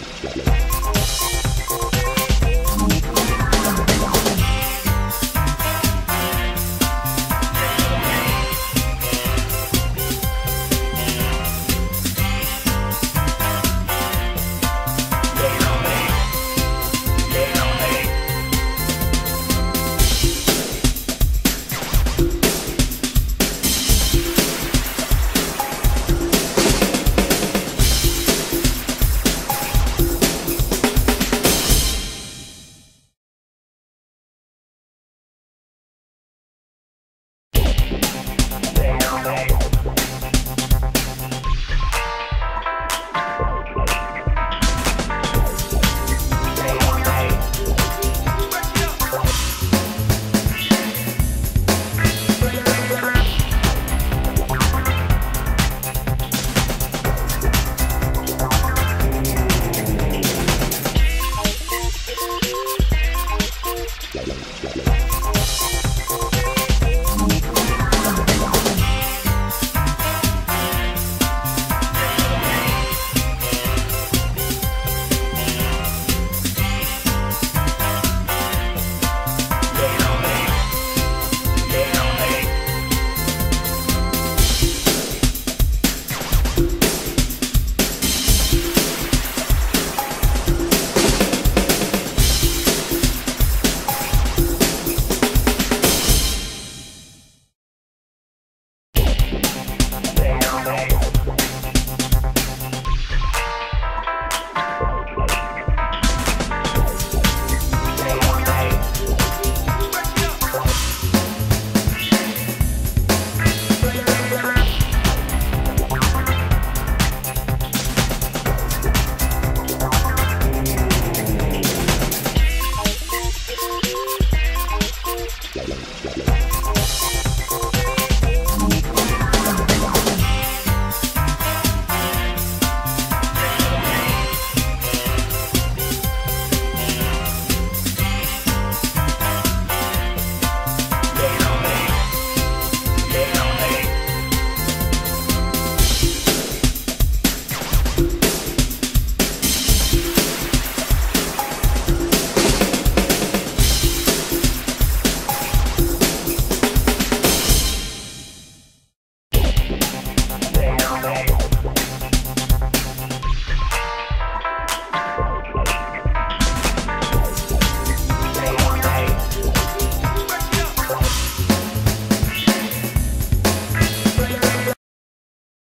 Yeah. Yeah.